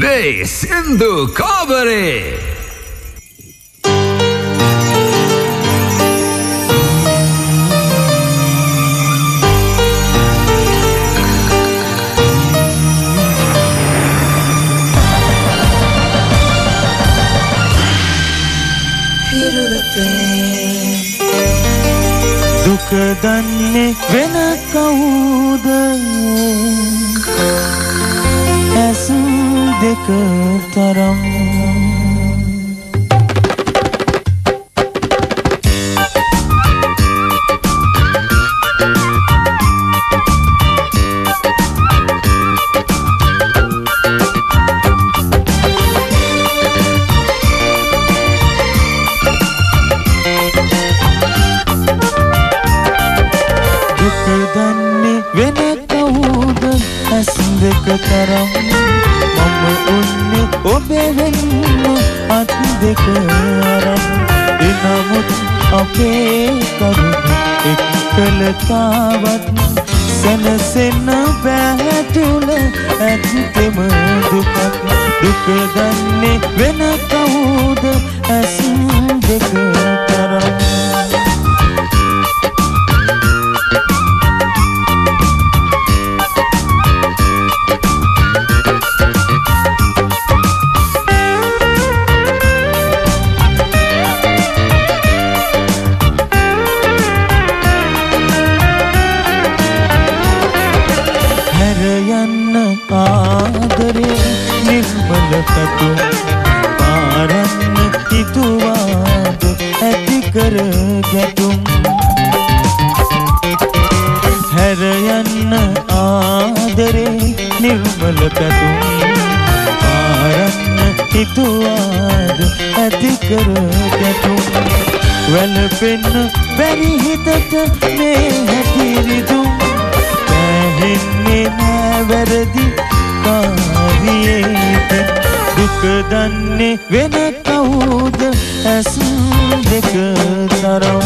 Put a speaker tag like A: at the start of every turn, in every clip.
A: නේ සින්දු කාබරේ
B: දුක දන්නේ වෙන කවුද? දෙක තරම් දුක දන්නේ වෙන කවුද ඇස් දෙක තරම් මම උන්නේ ඔබේ වෙන්න අත් දෙක අරන් එනමුත් අපේ කරුණ එක්කලතාවත් සැනසෙන්න බැහැතුල ඇත්තෙම දුකක් දුක දන්නේ වෙන කවුද? ඇස් නිර්මල පැතුම් පාරන්න හිතුවාද ඇති කර ගැටුම් හැර යන්න ආදරේ නිර්මල පැතුම් පාරන්න හිතුවාද ඇති කර ගැටුම් වැළපෙන්න බැරි හිතට මේ හැටිරිදුම් පැහෙන්නේ නෑ වැරදි කාරියේට දුක දන්නේ වෙන කවුද? ඇස් දෙක තරම්.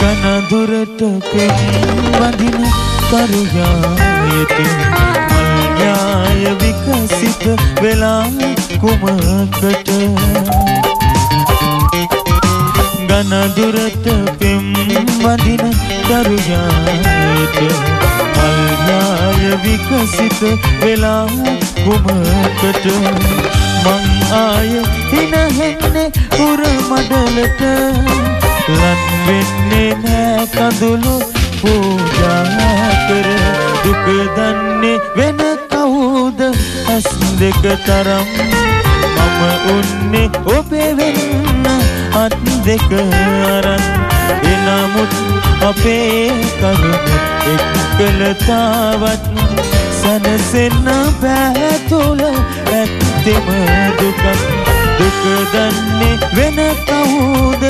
B: ගනදුරට පෙන් වදින තරුයායතින් මල්ඥාය විකසිත වෙලා කුමකට ගනදුරට පෙම් වදින තරුයායට මල්ඥාය විකසිත වෙලා කුමකට මං ආය හිනහෙන්නේ උර මඩලට ලන් වෙන්නේ නෑ කඳුළු පූජා ඇස් දෙක තරම් මම උන්නේ ඔබේ වෙන්න. අත් දෙක අරන් එනමුත් අපේ කරුණ එක්කලතාවත් සැනසෙන්න බැතුල ඇත්තෙම දුකක්. දුක දන්නේ වෙන කවුද?